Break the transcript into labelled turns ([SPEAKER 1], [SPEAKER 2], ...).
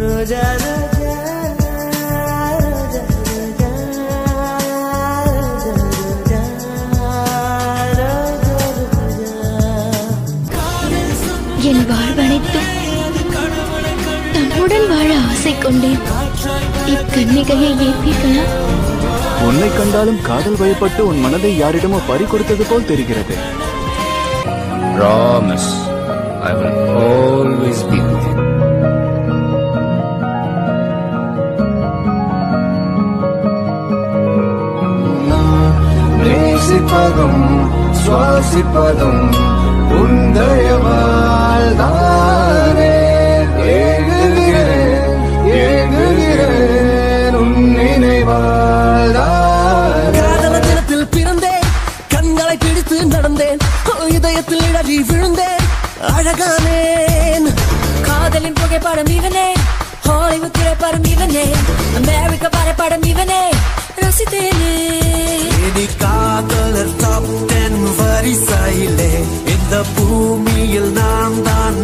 [SPEAKER 1] ரோஜா ரோஜா ரோஜா ரோஜா ரோஜா
[SPEAKER 2] என் வாழ்வனைத்தும் தன்னுடன் வாழ ஆசை கொண்டேன். இக்கன்னிகையை ஏற்பீர்களா?
[SPEAKER 3] உன்னை கண்டாலும் காதல் வயப்பட்டு உன் மனதை யாரிடமோ பறி கொடுத்தது போல் தெரிகிறது.
[SPEAKER 4] Promise, I will always
[SPEAKER 5] நேசிப்பதும் சுவாசிப்பதும் உந்தயவால் தானே. ஏங்குகிறேன் ஏங்குகிறேன் உன் நினைவால் தானே.
[SPEAKER 1] காதல தினத்தில் பிறந்தேன் கண்களை பிடித்து நடந்தேன் இதயத்தில் இடறி விழுந்தேன் அழகானேன்.
[SPEAKER 6] காதலின் புகைப்படம் இவனே ஹாலிவுட் திரைப்படம் இவனே அமெரிக்க வரைபடம் இவனே ரசித்தேனே.
[SPEAKER 1] டென் வரிசையிலே இந்த பூமியில் நான் தான்